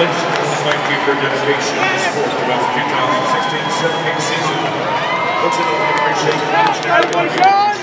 Ladies and gentlemen, thank you for your dedication and support throughout the 2016-17 season. Much appreciated each and every one.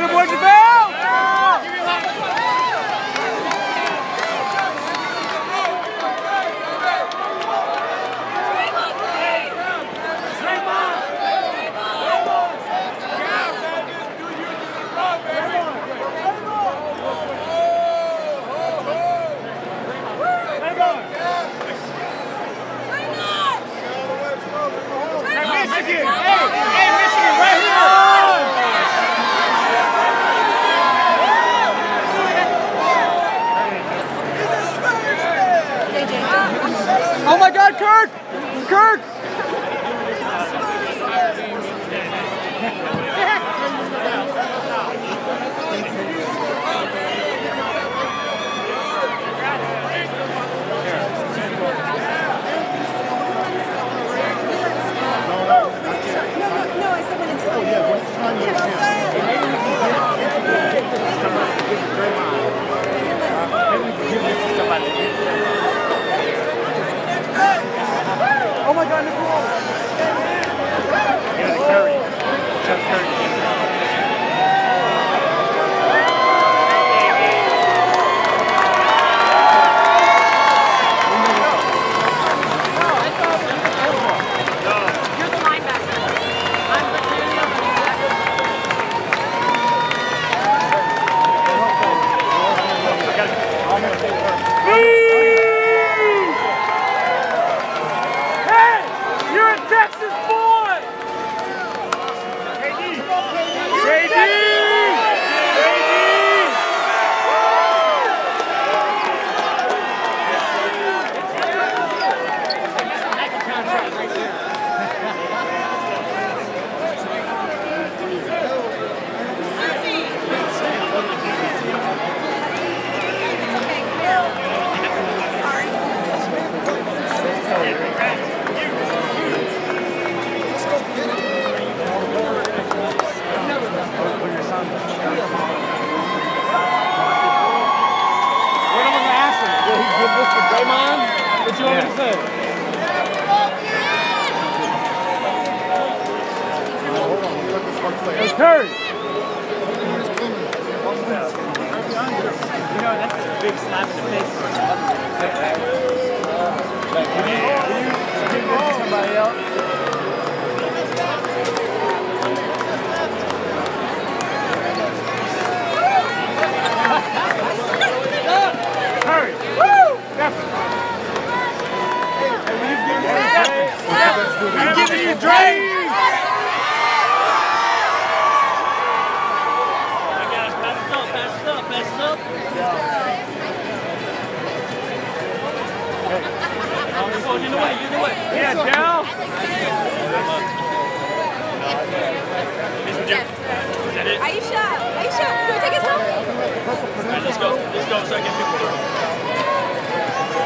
The boy JaVale! Hey, Kirk! Hey, Curry! You know, that's a big slap in the face for Like, can you, can you give this to somebody else?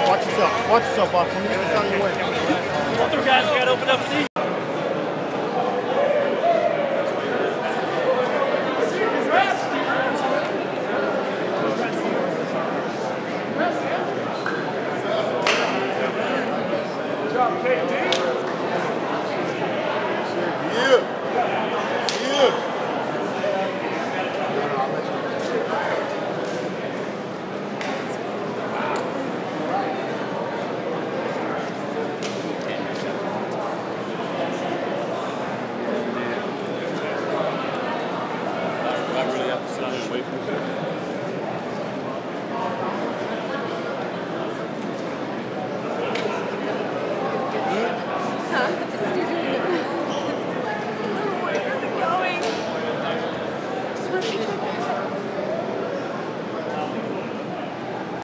Watch yourself. Watch yourself, boss. Let me get this out of your way. Come guys. Got to open up seats. Yeah.